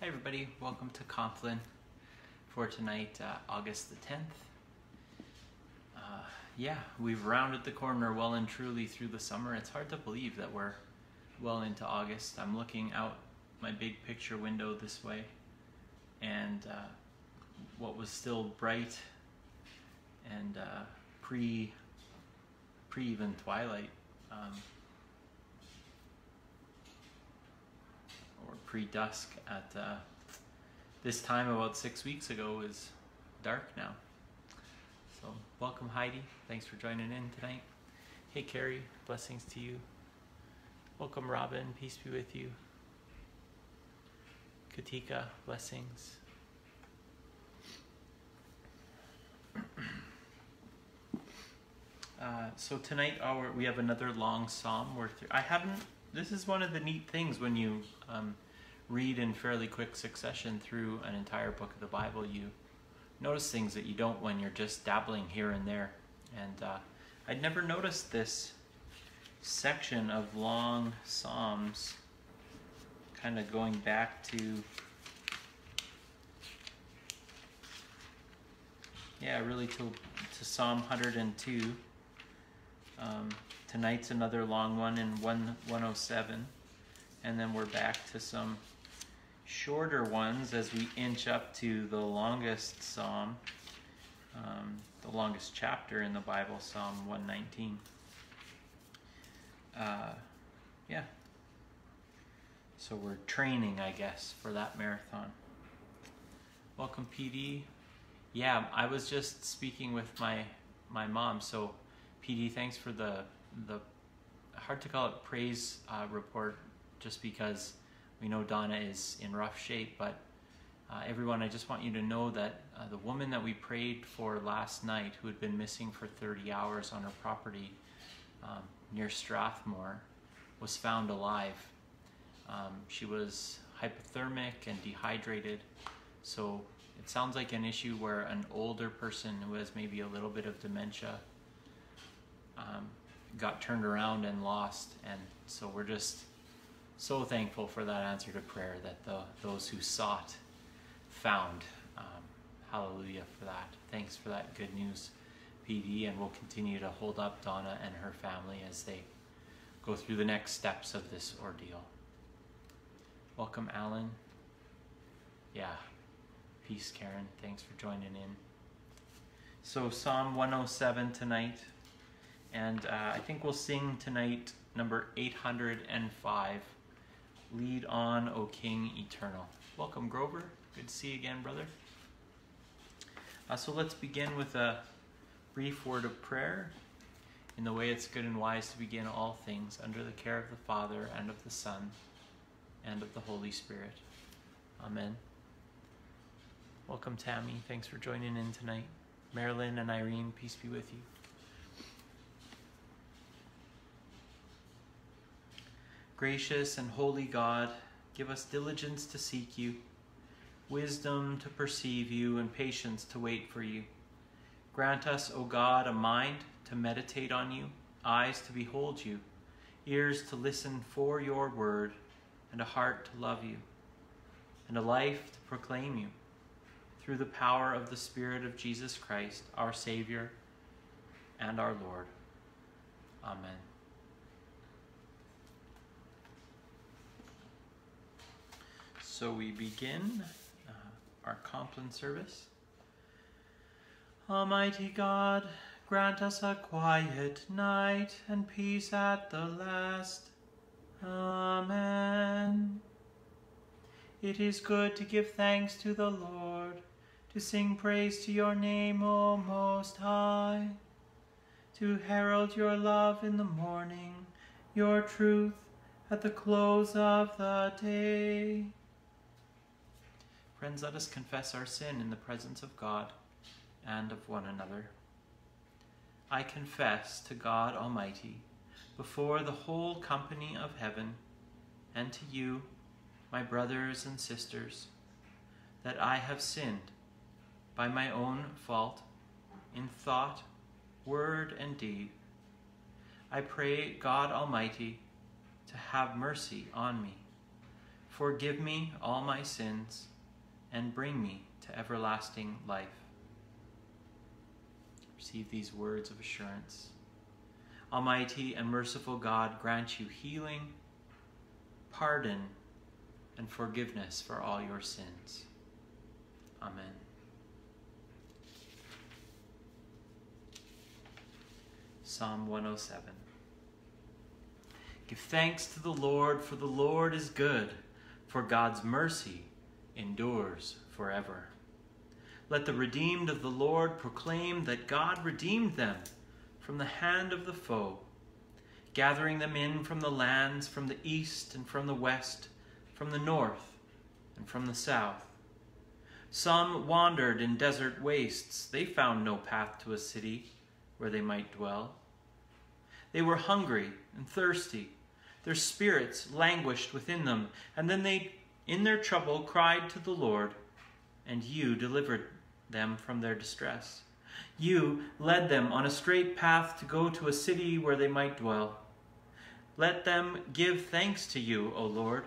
Hi, everybody. Welcome to Compline for tonight, uh, August the 10th. Uh, yeah, we've rounded the corner well and truly through the summer. It's hard to believe that we're well into August. I'm looking out my big picture window this way, and uh, what was still bright and uh, pre pre even twilight. Um, or pre-dusk at uh, this time about six weeks ago is dark now. So welcome Heidi. Thanks for joining in tonight. Hey Carrie, blessings to you. Welcome Robin, peace be with you. Katika, blessings. Uh, so tonight our we have another long psalm. We're I haven't. This is one of the neat things when you um, read in fairly quick succession through an entire book of the Bible. You notice things that you don't when you're just dabbling here and there. And uh, I'd never noticed this section of long psalms, kind of going back to. Yeah, really to, to Psalm 102. Um, tonight's another long one in 1, 107. And then we're back to some shorter ones as we inch up to the longest psalm, um, the longest chapter in the Bible, Psalm 119. Uh, yeah. So we're training, I guess, for that marathon. Welcome, PD. Yeah, I was just speaking with my my mom. So, PD, thanks for the the hard to call it praise uh, report, just because we know Donna is in rough shape. But uh, everyone, I just want you to know that uh, the woman that we prayed for last night, who had been missing for 30 hours on her property um, near Strathmore, was found alive. Um, she was hypothermic and dehydrated, so it sounds like an issue where an older person who has maybe a little bit of dementia um, got turned around and lost. And so we're just so thankful for that answer to prayer that the, those who sought found. Um, hallelujah for that. Thanks for that good news, PD. And we'll continue to hold up Donna and her family as they go through the next steps of this ordeal. Welcome, Alan. Yeah, Peace, Karen. Thanks for joining in. So, Psalm 107 tonight, and uh, I think we'll sing tonight number 805 Lead on, O King Eternal. Welcome, Grover. Good to see you again, brother. Uh, so, let's begin with a brief word of prayer in the way it's good and wise to begin all things under the care of the Father and of the Son and of the Holy Spirit. Amen. Welcome, Tammy. Thanks for joining in tonight. Marilyn and Irene, peace be with you. Gracious and holy God, give us diligence to seek you, wisdom to perceive you, and patience to wait for you. Grant us, O God, a mind to meditate on you, eyes to behold you, ears to listen for your word, and a heart to love you, and a life to proclaim you through the power of the Spirit of Jesus Christ, our Savior and our Lord. Amen. So we begin uh, our Compline service. Almighty God, grant us a quiet night and peace at the last. Amen. It is good to give thanks to the Lord to sing praise to your name, O Most High, to herald your love in the morning, your truth at the close of the day. Friends, let us confess our sin in the presence of God and of one another. I confess to God Almighty, before the whole company of heaven, and to you, my brothers and sisters, that I have sinned by my own fault, in thought, word, and deed. I pray God Almighty to have mercy on me, Forgive me all my sins and bring me to everlasting life. Receive these words of assurance. Almighty and merciful God, grant you healing, pardon, and forgiveness for all your sins. Amen. Psalm 107. Give thanks to the Lord, for the Lord is good, for God's mercy endures forever. Let the redeemed of the Lord proclaim that God redeemed them from the hand of the foe, gathering them in from the lands, from the east and from the west, from the north and from the south. Some wandered in desert wastes. They found no path to a city where they might dwell. They were hungry and thirsty. Their spirits languished within them. And then they, in their trouble, cried to the Lord, and you delivered them from their distress. You led them on a straight path to go to a city where they might dwell. Let them give thanks to you, O Lord,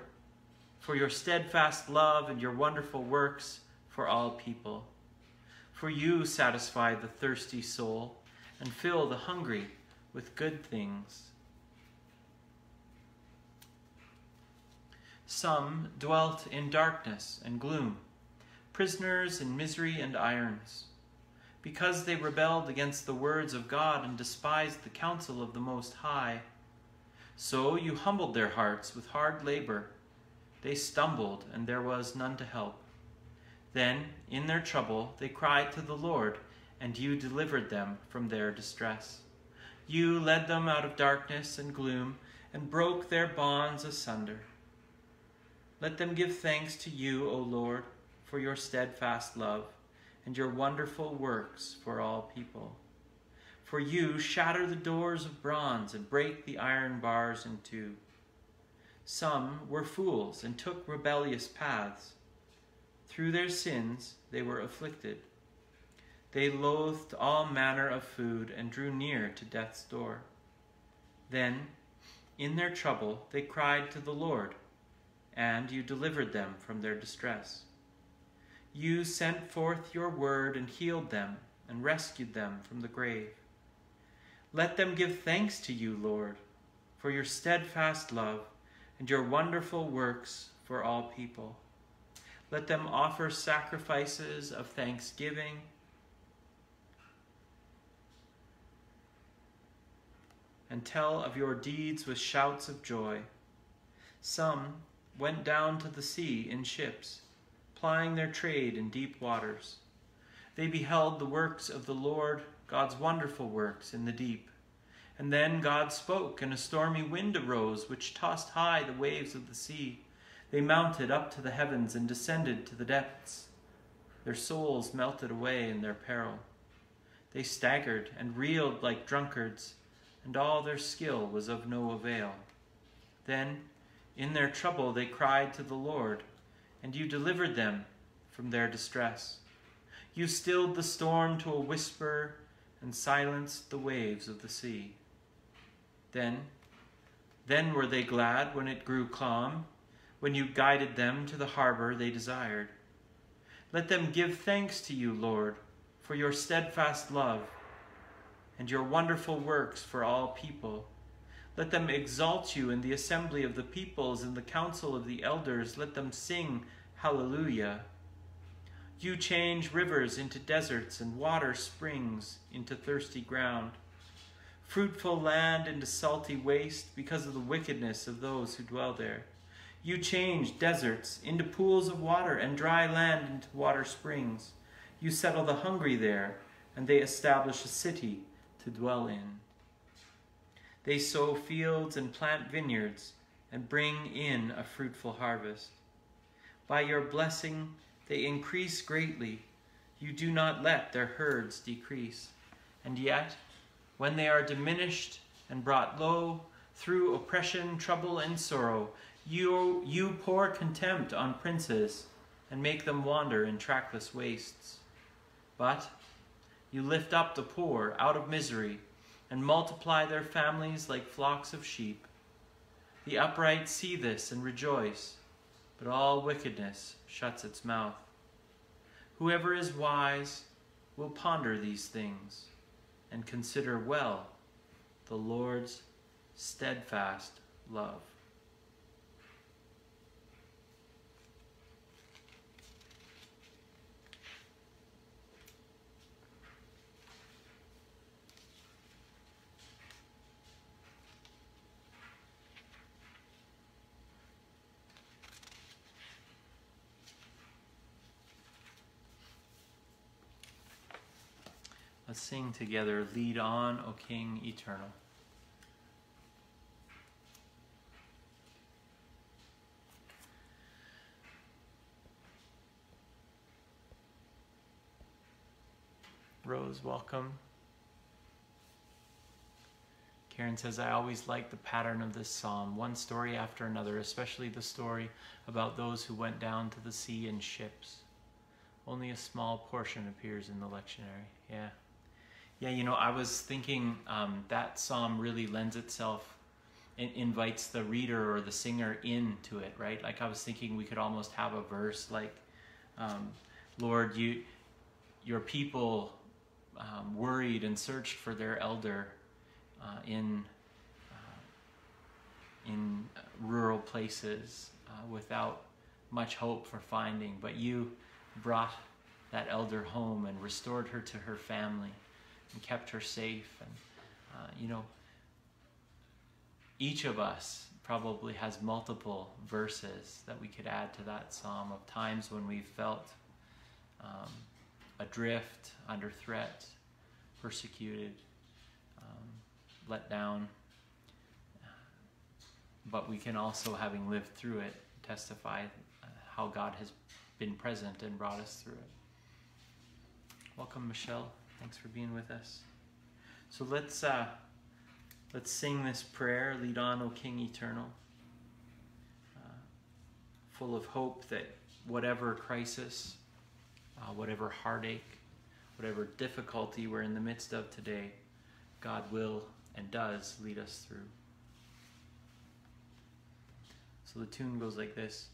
for your steadfast love and your wonderful works for all people. For you satisfy the thirsty soul and fill the hungry with good things. Some dwelt in darkness and gloom, prisoners in misery and irons, because they rebelled against the words of God and despised the counsel of the Most High. So you humbled their hearts with hard labor. They stumbled, and there was none to help. Then, in their trouble, they cried to the Lord, and you delivered them from their distress. You led them out of darkness and gloom, and broke their bonds asunder. Let them give thanks to you, O Lord, for your steadfast love and your wonderful works for all people. For you shatter the doors of bronze and break the iron bars in two. Some were fools and took rebellious paths. Through their sins they were afflicted. They loathed all manner of food and drew near to death's door. Then, in their trouble, they cried to the Lord and you delivered them from their distress. You sent forth your word and healed them and rescued them from the grave. Let them give thanks to you, Lord, for your steadfast love and your wonderful works for all people. Let them offer sacrifices of thanksgiving and tell of your deeds with shouts of joy. Some went down to the sea in ships, plying their trade in deep waters. They beheld the works of the Lord, God's wonderful works in the deep. And then God spoke, and a stormy wind arose, which tossed high the waves of the sea. They mounted up to the heavens and descended to the depths. Their souls melted away in their peril. They staggered and reeled like drunkards, and all their skill was of no avail. Then in their trouble they cried to the Lord, and you delivered them from their distress. You stilled the storm to a whisper and silenced the waves of the sea. Then, then were they glad when it grew calm, when you guided them to the harbor they desired. Let them give thanks to you, Lord, for your steadfast love and your wonderful works for all people. Let them exalt you in the assembly of the peoples, in the council of the elders. Let them sing hallelujah. You change rivers into deserts and water springs into thirsty ground, fruitful land into salty waste because of the wickedness of those who dwell there. You change deserts into pools of water and dry land into water springs. You settle the hungry there, and they establish a city to dwell in. They sow fields and plant vineyards and bring in a fruitful harvest. By your blessing, they increase greatly. You do not let their herds decrease. And yet, when they are diminished and brought low through oppression, trouble, and sorrow, you, you pour contempt on princes and make them wander in trackless wastes. But you lift up the poor out of misery and multiply their families like flocks of sheep. The upright see this and rejoice. but all wickedness shuts its mouth. Whoever is wise will ponder these things and consider well the Lord's steadfast love. Let's sing together, Lead on, O King Eternal. Rose, welcome. Karen says, I always like the pattern of this psalm, one story after another, especially the story about those who went down to the sea in ships. Only a small portion appears in the lectionary. Yeah. Yeah, you know, I was thinking um, that psalm really lends itself, and invites the reader or the singer into it, right? Like I was thinking we could almost have a verse like, um, "Lord, you, your people, um, worried and searched for their elder uh, in uh, in rural places uh, without much hope for finding, but you brought that elder home and restored her to her family." And kept her safe. And, uh, you know, each of us probably has multiple verses that we could add to that psalm of times when we felt um, adrift, under threat, persecuted, um, let down. But we can also, having lived through it, testify uh, how God has been present and brought us through it. Welcome, Michelle. Thanks for being with us. So let's uh, let's sing this prayer. Lead on, O King Eternal. Uh, full of hope that whatever crisis, uh, whatever heartache, whatever difficulty we're in the midst of today, God will and does lead us through. So the tune goes like this.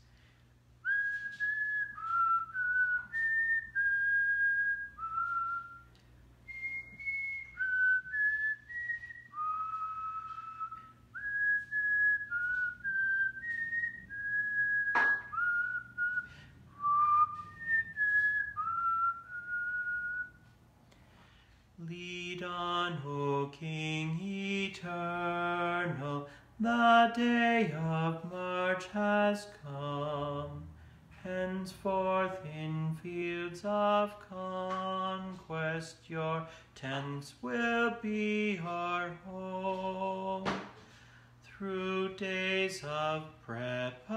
Tents will be our home. Through days of preparation,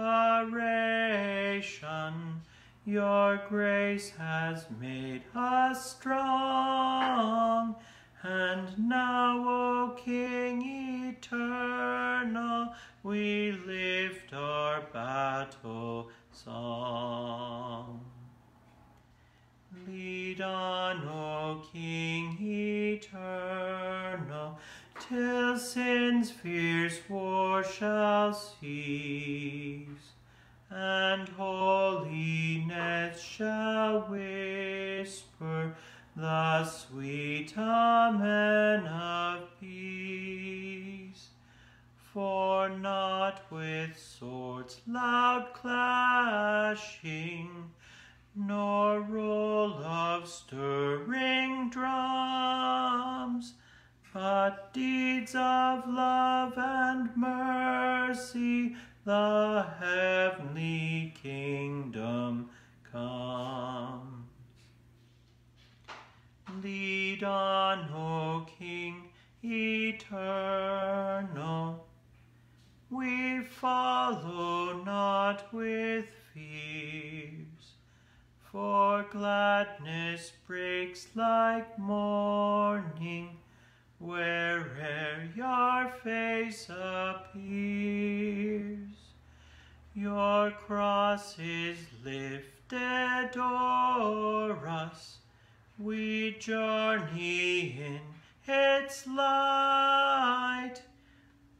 your grace has made us strong. And now, O King eternal, we lift our battle song. Lead on, O King eternal, till sin's fierce war shall cease and holiness shall whisper the sweet Amen of peace. For not with swords loud clashing, nor roll of stirring drums, but deeds of love and mercy the heavenly kingdom comes. Lead on, O King eternal. We follow not with fears, for gladness breaks like morning where'er your face appears. Your cross is lifted o'er us, we journey in its light.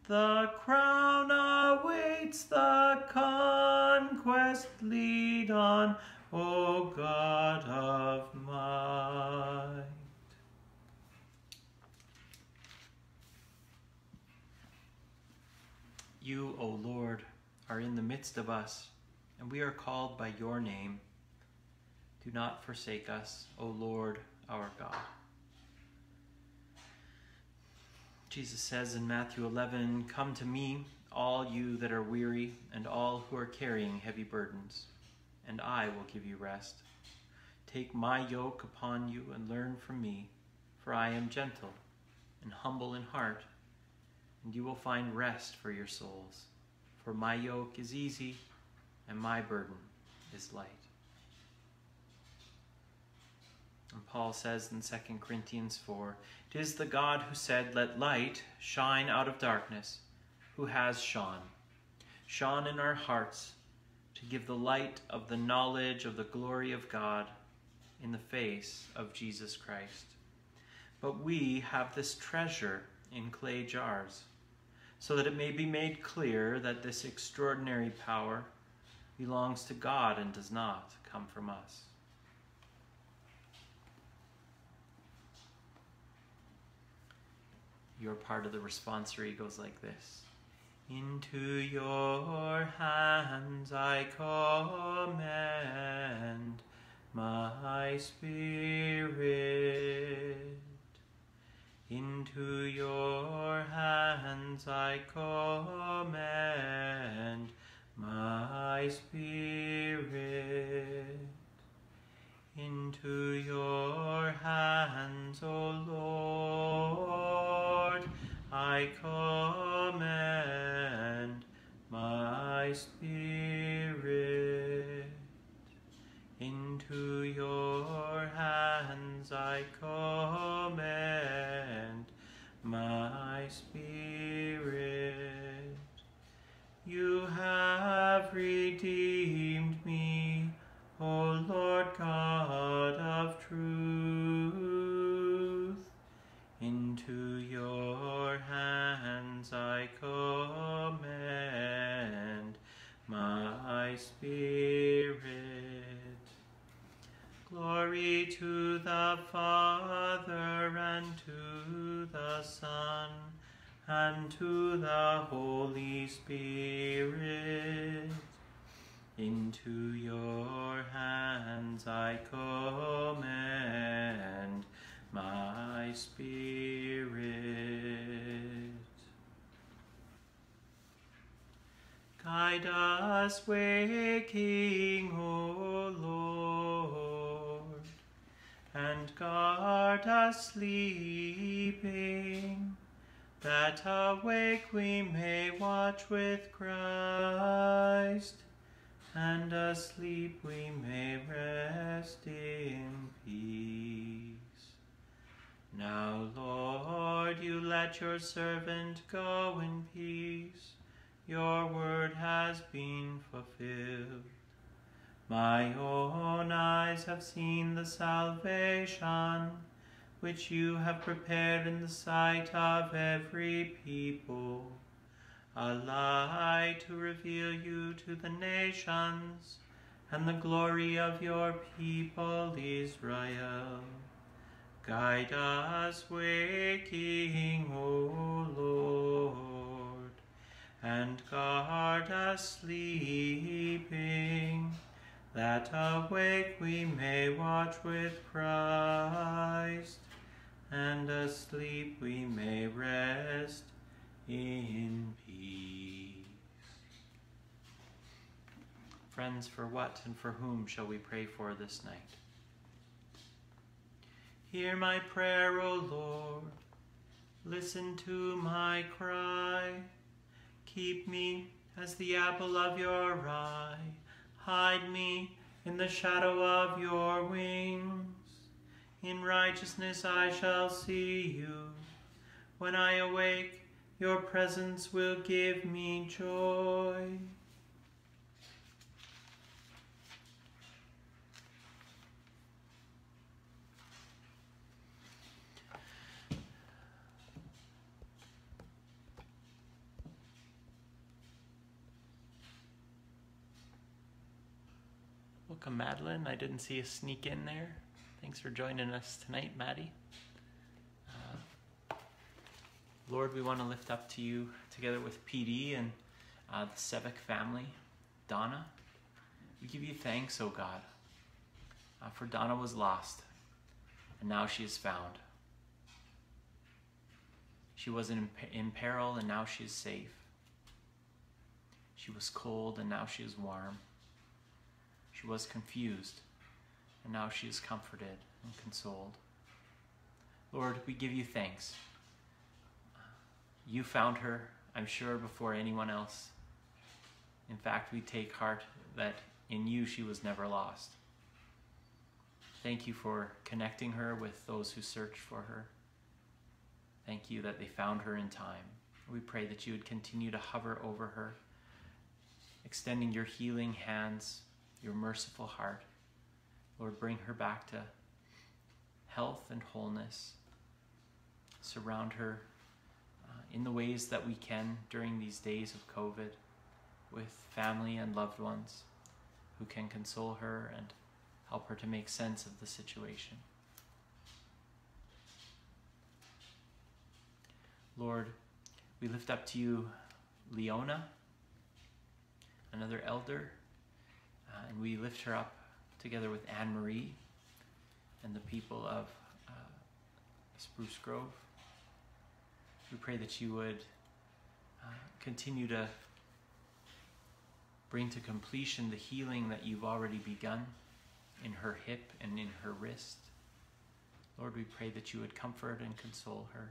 The crown awaits the conquest lead on, O God of might. You, O Lord, are in the midst of us, and we are called by your name. Do not forsake us, O Lord our God. Jesus says in Matthew 11, Come to me, all you that are weary, and all who are carrying heavy burdens, and I will give you rest. Take my yoke upon you and learn from me, for I am gentle and humble in heart, and you will find rest for your souls. For my yoke is easy and my burden is light. And Paul says in 2 Corinthians 4 It is the God who said, Let light shine out of darkness, who has shone, shone in our hearts to give the light of the knowledge of the glory of God in the face of Jesus Christ. But we have this treasure in clay jars, so that it may be made clear that this extraordinary power belongs to God and does not come from us. Your part of the responsory goes like this. Into your hands I commend my spirit. Into your hands I commend my spirit. Into your hands, O Lord, I commend my spirit. Into your hands I commend my spirit. You have redeemed me, O Lord God of truth. The Father and to the Son and to the Holy Spirit. Into your hands I commend my spirit. Guide us waking, O Lord, and guard us sleeping, that awake we may watch with Christ, and asleep we may rest in peace. Now, Lord, you let your servant go in peace. Your word has been fulfilled. My own eyes have seen the salvation which you have prepared in the sight of every people, a light to reveal you to the nations, and the glory of your people Israel. Guide us waking, O Lord, and guard us sleeping, that awake we may watch with Christ, and asleep we may rest in peace. Friends, for what and for whom shall we pray for this night? Hear my prayer, O Lord. Listen to my cry. Keep me as the apple of your eye. Hide me in the shadow of your wings. In righteousness I shall see you. When I awake, your presence will give me joy. Welcome, Madeline. I didn't see you sneak in there. Thanks for joining us tonight, Maddie. Uh, Lord, we want to lift up to you together with PD and uh, the Sevick family, Donna. We give you thanks, O God, uh, for Donna was lost, and now she is found. She was in, in peril, and now she is safe. She was cold, and now she is warm. She was confused, and now she is comforted and consoled. Lord, we give you thanks. You found her, I'm sure, before anyone else. In fact, we take heart that in you she was never lost. Thank you for connecting her with those who searched for her. Thank you that they found her in time. We pray that you would continue to hover over her, extending your healing hands, your merciful heart. Lord, bring her back to health and wholeness. Surround her uh, in the ways that we can during these days of COVID with family and loved ones who can console her and help her to make sense of the situation. Lord, we lift up to you Leona, another elder, uh, and we lift her up together with Anne Marie and the people of uh, Spruce Grove. We pray that you would uh, continue to bring to completion the healing that you've already begun in her hip and in her wrist. Lord, we pray that you would comfort and console her.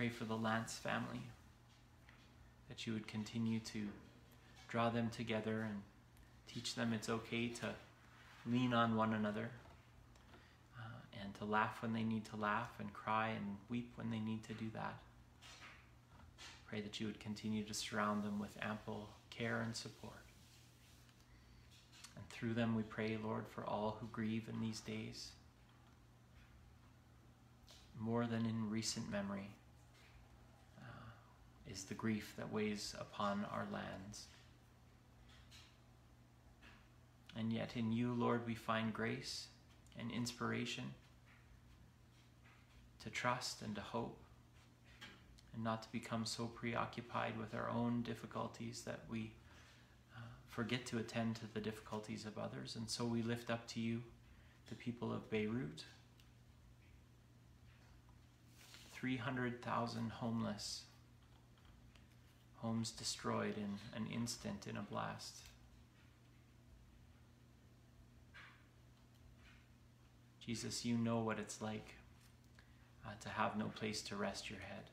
Pray for the Lance family, that you would continue to draw them together and teach them it's okay to lean on one another uh, and to laugh when they need to laugh and cry and weep when they need to do that. Pray that you would continue to surround them with ample care and support. And through them, we pray, Lord, for all who grieve in these days, more than in recent memory is the grief that weighs upon our lands. And yet, in you, Lord, we find grace and inspiration to trust and to hope, and not to become so preoccupied with our own difficulties that we uh, forget to attend to the difficulties of others. And so we lift up to you the people of Beirut 300,000 homeless homes destroyed in an instant in a blast. Jesus, you know what it's like uh, to have no place to rest your head.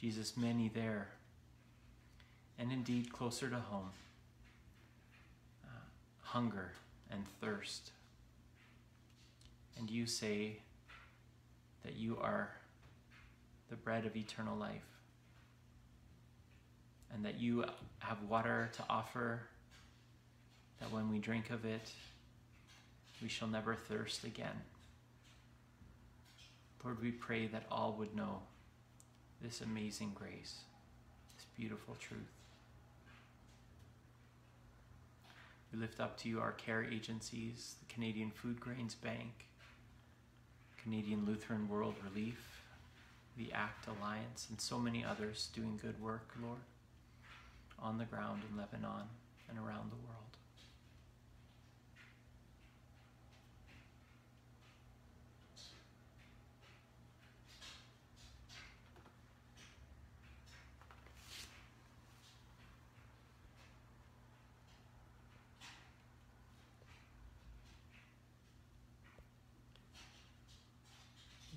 Jesus, many there, and indeed closer to home, uh, hunger and thirst. And you say that you are the bread of eternal life and that you have water to offer, that when we drink of it, we shall never thirst again. Lord, we pray that all would know this amazing grace, this beautiful truth. We lift up to you our care agencies, the Canadian Food Grains Bank, Canadian Lutheran World Relief, the ACT Alliance, and so many others doing good work, Lord on the ground in Lebanon and around the world.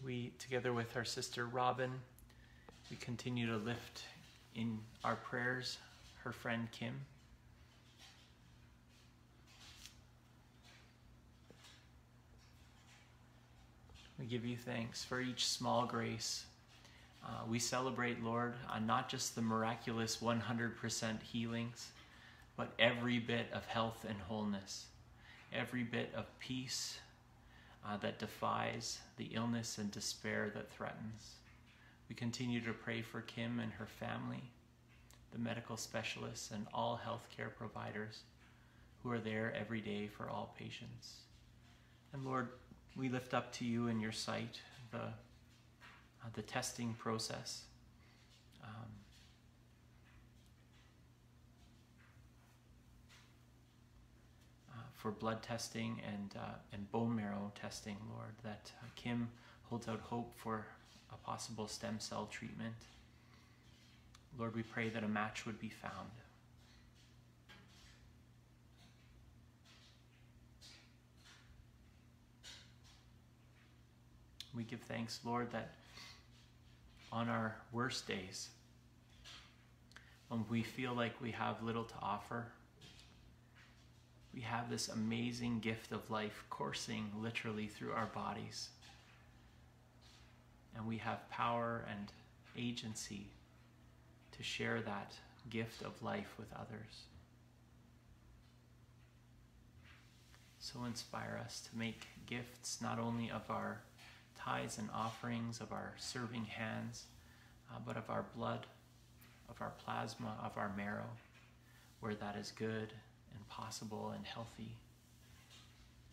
We, together with our sister Robin, we continue to lift in our prayers her friend Kim. We give you thanks for each small grace. Uh, we celebrate, Lord, on not just the miraculous 100% healings, but every bit of health and wholeness, every bit of peace, uh, that defies the illness and despair that threatens. We continue to pray for Kim and her family, the medical specialists, and all healthcare providers who are there every day for all patients. And Lord, we lift up to you in your sight the, uh, the testing process. Um, uh, for blood testing and, uh, and bone marrow testing, Lord, that uh, Kim holds out hope for a possible stem cell treatment. Lord, we pray that a match would be found. We give thanks, Lord, that on our worst days, when we feel like we have little to offer, we have this amazing gift of life coursing literally through our bodies. And we have power and agency to share that gift of life with others. So inspire us to make gifts not only of our tithes and offerings, of our serving hands, uh, but of our blood, of our plasma, of our marrow, where that is good and possible and healthy,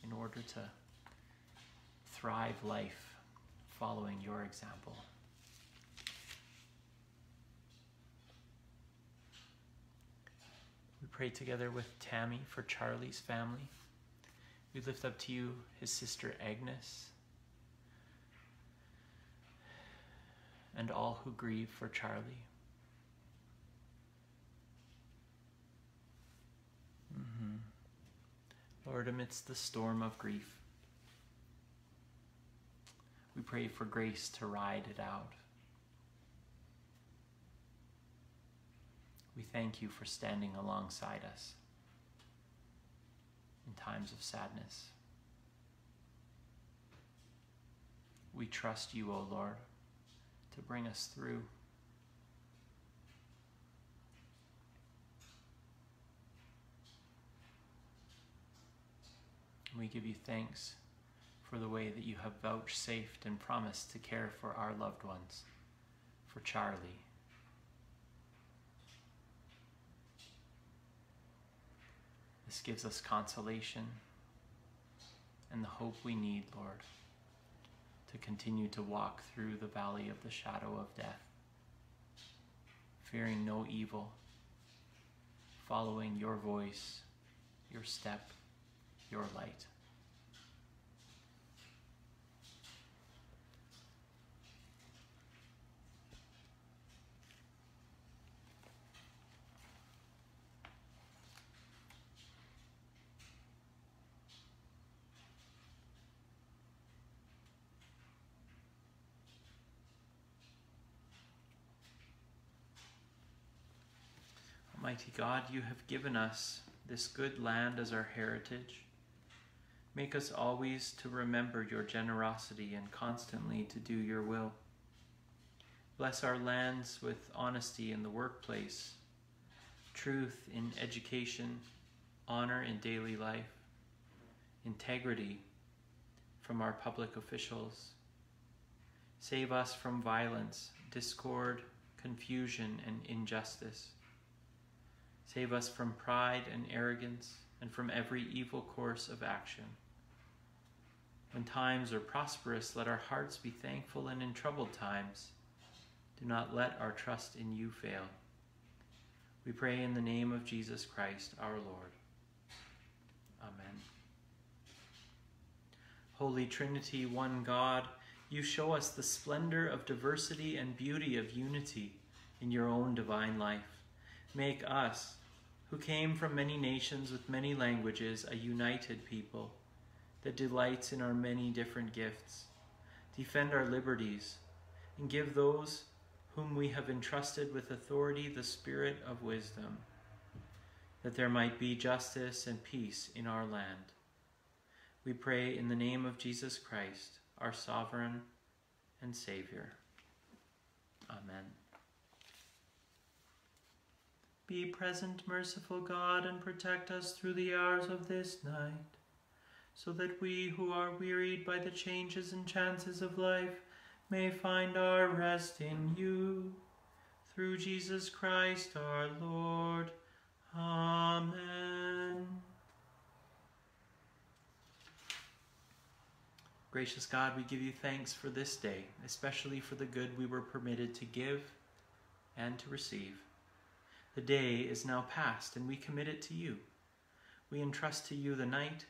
in order to thrive life following your example. Pray together with Tammy for Charlie's family. We lift up to you his sister Agnes and all who grieve for Charlie. Mm-hmm. Lord, amidst the storm of grief, we pray for grace to ride it out. We thank you for standing alongside us in times of sadness. We trust you, O Lord to bring us through. We give you thanks for the way that you have vouchsafed and promised to care for our loved ones, for Charlie. This gives us consolation and the hope we need, Lord to continue to walk through the valley of the shadow of death, fearing no evil, following your voice, your step, your light. Almighty God, you have given us this good land as our heritage. Make us always to remember your generosity and constantly to do your will. Bless our lands with honesty in the workplace, truth in education, honor in daily life, integrity from our public officials. Save us from violence, discord, confusion, and injustice. Save us from pride and arrogance and from every evil course of action. When times are prosperous, let our hearts be thankful, and in troubled times, do not let our trust in you fail. We pray in the name of Jesus Christ our Lord. Amen. Holy Trinity, one God, you show us the splendor of diversity and beauty of unity in your own divine life. Make us, who came from many nations with many languages, a united people that delights in our many different gifts. Defend our liberties and give those whom we have entrusted with authority the spirit of wisdom, that there might be justice and peace in our land. We pray in the name of Jesus Christ, our sovereign and Savior. Amen. Be present, merciful God, and protect us through the hours of this night, so that we who are wearied by the changes and chances of life may find our rest in you. Through Jesus Christ our Lord. Amen. Gracious God, we give you thanks for this day, especially for the good we were permitted to give and to receive. The day is now past, and we commit it to you. We entrust to you the night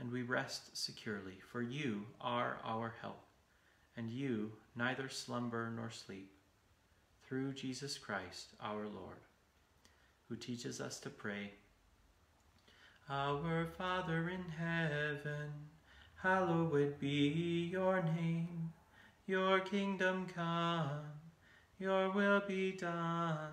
and we rest securely, for you are our help, and you neither slumber nor sleep. Through Jesus Christ our Lord, who teaches us to pray, Our Father in heaven, hallowed be your name. Your kingdom come, your will be done,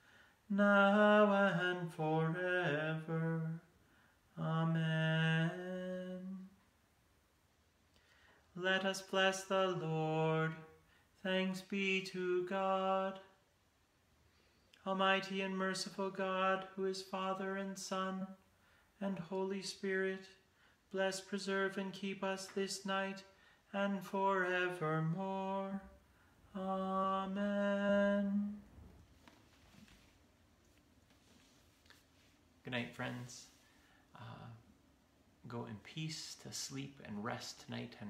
now and forever. Amen. Let us bless the Lord. Thanks be to God. Almighty and merciful God, who is Father and Son and Holy Spirit, bless, preserve, and keep us this night and forevermore. Amen. Good night, friends. Uh, go in peace to sleep and rest tonight and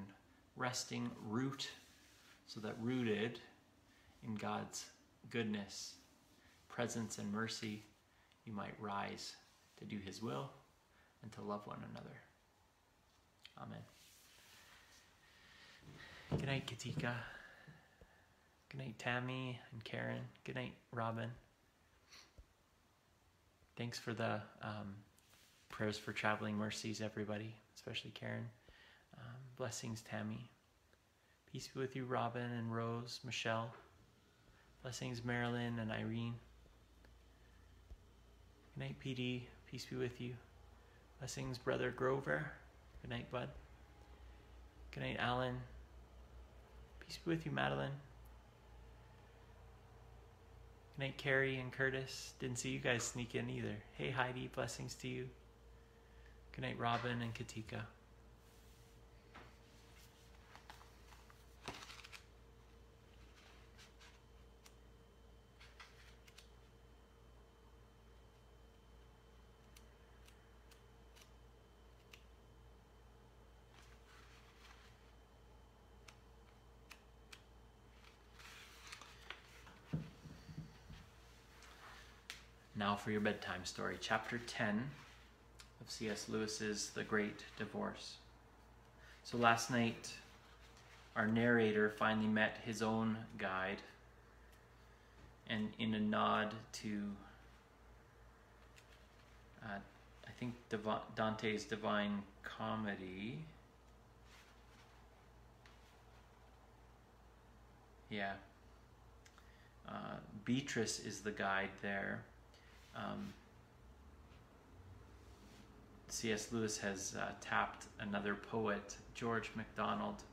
resting root so that rooted in God's goodness, presence, and mercy, you might rise to do His will and to love one another. Amen. Good night, Katika. Good night, Tammy and Karen. Good night, Robin. Thanks for the um, prayers for traveling mercies, everybody, especially Karen. Um, blessings, Tammy. Peace be with you, Robin and Rose, Michelle. Blessings, Marilyn and Irene. Good night, PD. Peace be with you. Blessings, Brother Grover. Good night, bud. Good night, Alan. Peace be with you, Madeline. Good night, Carrie and Curtis. Didn't see you guys sneak in either. Hey, Heidi. Blessings to you. Good night, Robin and Katika. For your bedtime story, chapter 10 of C.S. Lewis's The Great Divorce. So last night, our narrator finally met his own guide, and in a nod to, uh, I think, Dante's Divine Comedy. Yeah. Uh, Beatrice is the guide there um, C.S. Lewis has uh, tapped another poet, George MacDonald,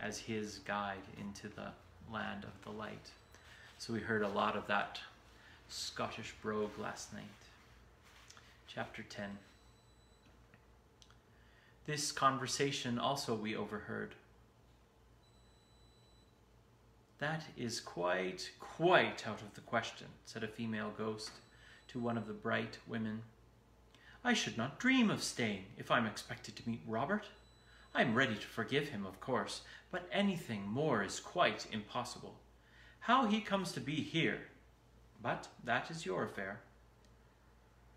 as his guide into the land of the light. So we heard a lot of that Scottish brogue last night. Chapter 10. This conversation also we overheard. That is quite, quite out of the question, said a female ghost to one of the bright women. I should not dream of staying if I'm expected to meet Robert. I'm ready to forgive him, of course, but anything more is quite impossible. How he comes to be here, but that is your affair.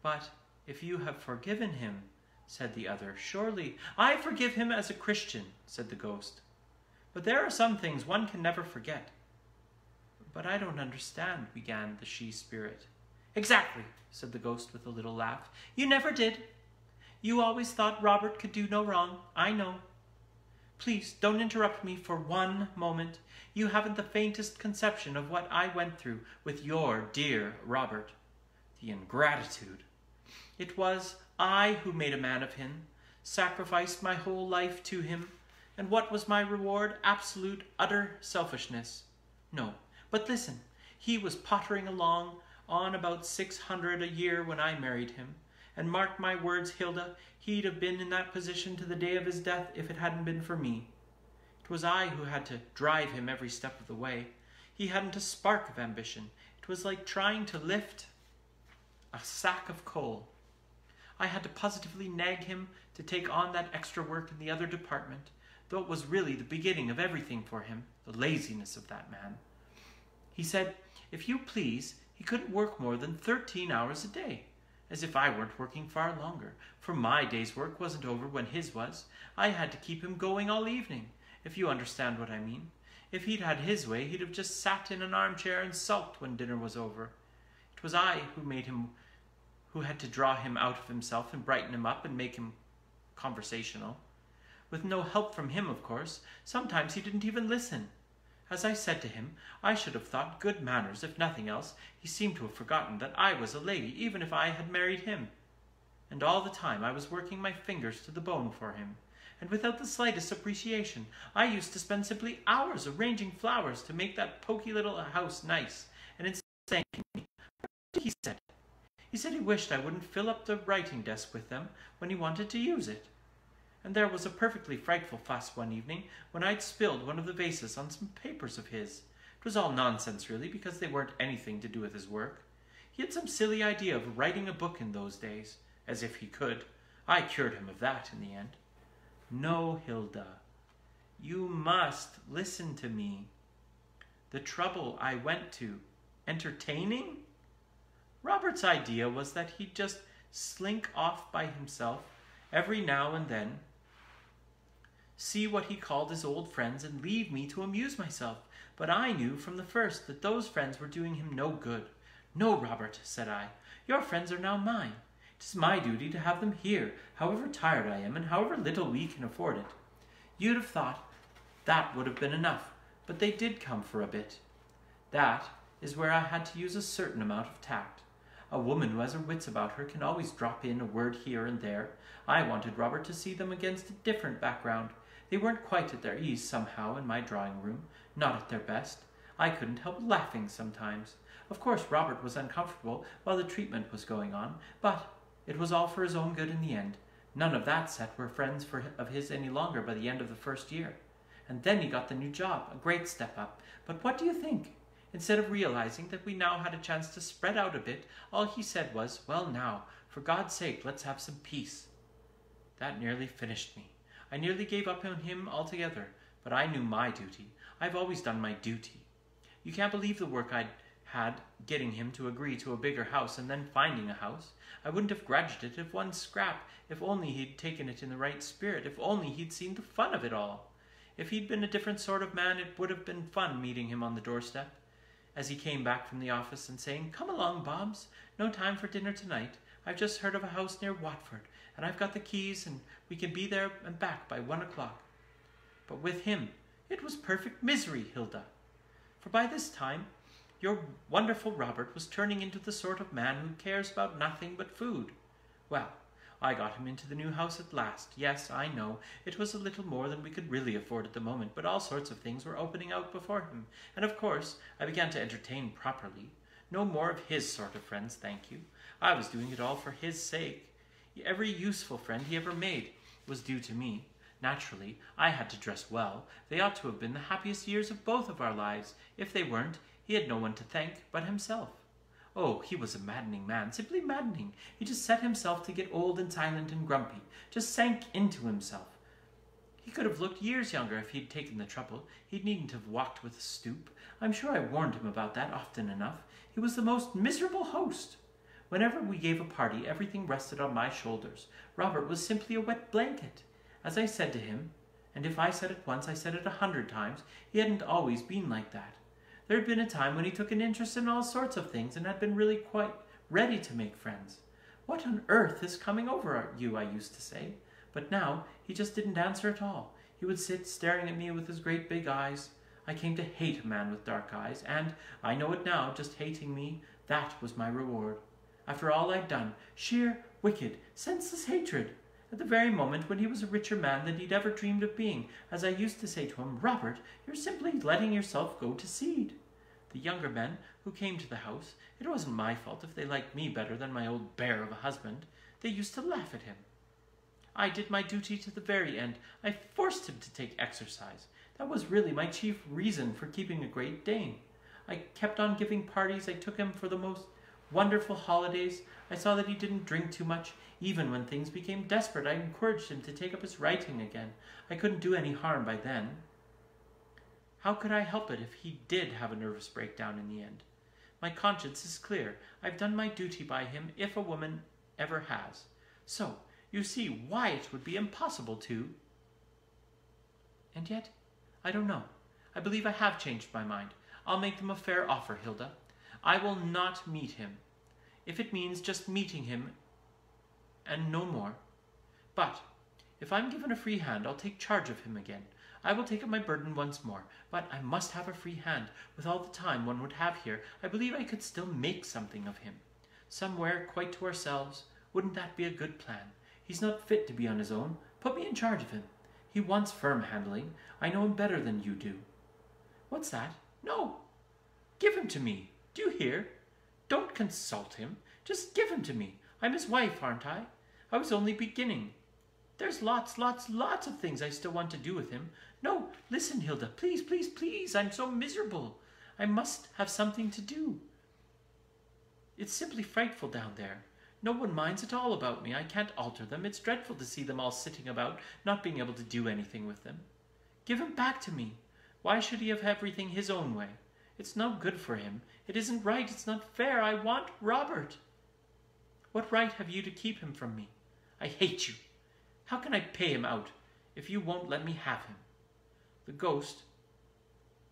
But if you have forgiven him, said the other, surely I forgive him as a Christian, said the ghost. But there are some things one can never forget. But I don't understand, began the she spirit. Exactly, said the ghost with a little laugh. You never did. You always thought Robert could do no wrong, I know. Please don't interrupt me for one moment. You haven't the faintest conception of what I went through with your dear Robert. The ingratitude. It was I who made a man of him, sacrificed my whole life to him, and what was my reward? Absolute, utter selfishness. No, but listen, he was pottering along on about six hundred a year when I married him. And mark my words, Hilda, he'd have been in that position to the day of his death if it hadn't been for me. It was I who had to drive him every step of the way. He hadn't a spark of ambition. It was like trying to lift a sack of coal. I had to positively nag him to take on that extra work in the other department, though it was really the beginning of everything for him, the laziness of that man. He said, if you please, he couldn't work more than thirteen hours a day as if I weren't working far longer, for my day's work wasn't over when his was. I had to keep him going all evening, if you understand what I mean. If he'd had his way, he'd have just sat in an armchair and sulked when dinner was over. It was I who made him, who had to draw him out of himself and brighten him up and make him conversational. With no help from him, of course. Sometimes he didn't even listen. As I said to him, I should have thought good manners, if nothing else. He seemed to have forgotten that I was a lady, even if I had married him. And all the time I was working my fingers to the bone for him. And without the slightest appreciation, I used to spend simply hours arranging flowers to make that poky little house nice. And instead of me, he said? He said he wished I wouldn't fill up the writing desk with them when he wanted to use it and there was a perfectly frightful fuss one evening when I'd spilled one of the vases on some papers of his. It was all nonsense, really, because they weren't anything to do with his work. He had some silly idea of writing a book in those days, as if he could. I cured him of that in the end. No, Hilda, you must listen to me. The trouble I went to, entertaining? Robert's idea was that he'd just slink off by himself every now and then see what he called his old friends, and leave me to amuse myself. But I knew from the first that those friends were doing him no good. No, Robert, said I, your friends are now mine. It is my duty to have them here, however tired I am, and however little we can afford it. You'd have thought that would have been enough, but they did come for a bit. That is where I had to use a certain amount of tact. A woman who has her wits about her can always drop in a word here and there. I wanted Robert to see them against a different background, they weren't quite at their ease somehow in my drawing room, not at their best. I couldn't help laughing sometimes. Of course, Robert was uncomfortable while the treatment was going on, but it was all for his own good in the end. None of that set were friends for, of his any longer by the end of the first year. And then he got the new job, a great step up. But what do you think? Instead of realizing that we now had a chance to spread out a bit, all he said was, Well, now, for God's sake, let's have some peace. That nearly finished me. I nearly gave up on him altogether, but I knew my duty. I've always done my duty. You can't believe the work I'd had getting him to agree to a bigger house and then finding a house. I wouldn't have grudged it if one scrap, if only he'd taken it in the right spirit, if only he'd seen the fun of it all. If he'd been a different sort of man, it would have been fun meeting him on the doorstep as he came back from the office and saying, Come along, Bobs. No time for dinner tonight. I've just heard of a house near Watford and I've got the keys, and we can be there and back by one o'clock. But with him, it was perfect misery, Hilda. For by this time, your wonderful Robert was turning into the sort of man who cares about nothing but food. Well, I got him into the new house at last. Yes, I know, it was a little more than we could really afford at the moment, but all sorts of things were opening out before him, and of course I began to entertain properly. No more of his sort of friends, thank you. I was doing it all for his sake. Every useful friend he ever made was due to me. Naturally, I had to dress well. They ought to have been the happiest years of both of our lives. If they weren't, he had no one to thank but himself. Oh, he was a maddening man, simply maddening. He just set himself to get old and silent and grumpy, just sank into himself. He could have looked years younger if he'd taken the trouble. He needn't have walked with a stoop. I'm sure I warned him about that often enough. He was the most miserable host. Whenever we gave a party, everything rested on my shoulders. Robert was simply a wet blanket. As I said to him, and if I said it once, I said it a hundred times, he hadn't always been like that. There had been a time when he took an interest in all sorts of things and had been really quite ready to make friends. What on earth is coming over you, I used to say. But now he just didn't answer at all. He would sit staring at me with his great big eyes. I came to hate a man with dark eyes, and I know it now, just hating me, that was my reward. After all I'd done, sheer, wicked, senseless hatred. At the very moment when he was a richer man than he'd ever dreamed of being, as I used to say to him, Robert, you're simply letting yourself go to seed. The younger men who came to the house, it wasn't my fault if they liked me better than my old bear of a husband. They used to laugh at him. I did my duty to the very end. I forced him to take exercise. That was really my chief reason for keeping a Great Dane. I kept on giving parties. I took him for the most wonderful holidays. I saw that he didn't drink too much. Even when things became desperate, I encouraged him to take up his writing again. I couldn't do any harm by then. How could I help it if he did have a nervous breakdown in the end? My conscience is clear. I've done my duty by him if a woman ever has. So, you see why it would be impossible to. And yet, I don't know. I believe I have changed my mind. I'll make them a fair offer, Hilda. I will not meet him, if it means just meeting him and no more. But if I'm given a free hand, I'll take charge of him again. I will take up my burden once more, but I must have a free hand. With all the time one would have here, I believe I could still make something of him. Somewhere quite to ourselves. Wouldn't that be a good plan? He's not fit to be on his own. Put me in charge of him. He wants firm handling. I know him better than you do. What's that? No. Give him to me. Do you hear? Don't consult him. Just give him to me. I'm his wife, aren't I? I was only beginning. There's lots, lots, lots of things I still want to do with him. No, listen, Hilda. Please, please, please. I'm so miserable. I must have something to do. It's simply frightful down there. No one minds at all about me. I can't alter them. It's dreadful to see them all sitting about, not being able to do anything with them. Give him back to me. Why should he have everything his own way? It's no good for him. It isn't right. It's not fair. I want Robert. What right have you to keep him from me? I hate you. How can I pay him out if you won't let me have him? The ghost,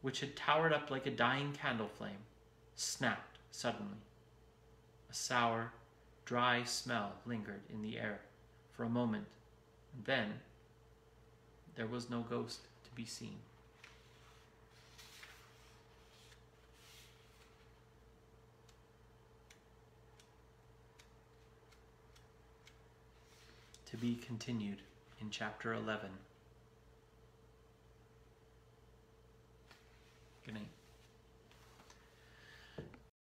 which had towered up like a dying candle flame, snapped suddenly. A sour, dry smell lingered in the air for a moment, and then there was no ghost to be seen. to be continued in chapter 11. Good night.